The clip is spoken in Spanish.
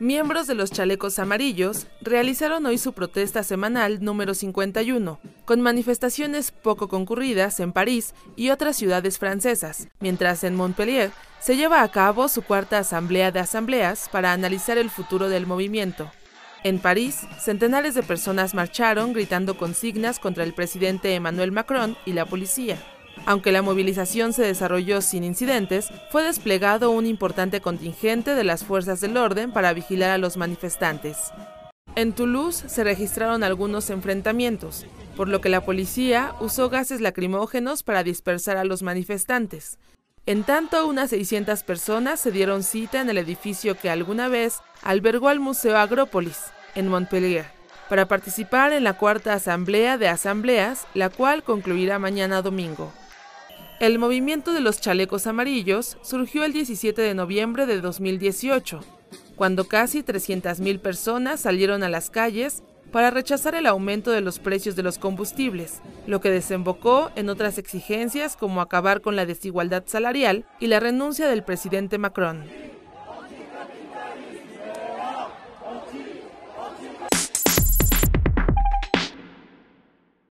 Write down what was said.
Miembros de los chalecos amarillos realizaron hoy su protesta semanal número 51, con manifestaciones poco concurridas en París y otras ciudades francesas, mientras en Montpellier se lleva a cabo su cuarta asamblea de asambleas para analizar el futuro del movimiento. En París, centenares de personas marcharon gritando consignas contra el presidente Emmanuel Macron y la policía. Aunque la movilización se desarrolló sin incidentes, fue desplegado un importante contingente de las fuerzas del orden para vigilar a los manifestantes. En Toulouse se registraron algunos enfrentamientos, por lo que la policía usó gases lacrimógenos para dispersar a los manifestantes. En tanto, unas 600 personas se dieron cita en el edificio que alguna vez albergó al Museo Agrópolis, en Montpellier, para participar en la cuarta asamblea de asambleas, la cual concluirá mañana domingo. El movimiento de los chalecos amarillos surgió el 17 de noviembre de 2018, cuando casi 300.000 personas salieron a las calles para rechazar el aumento de los precios de los combustibles, lo que desembocó en otras exigencias como acabar con la desigualdad salarial y la renuncia del presidente Macron.